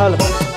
Hello.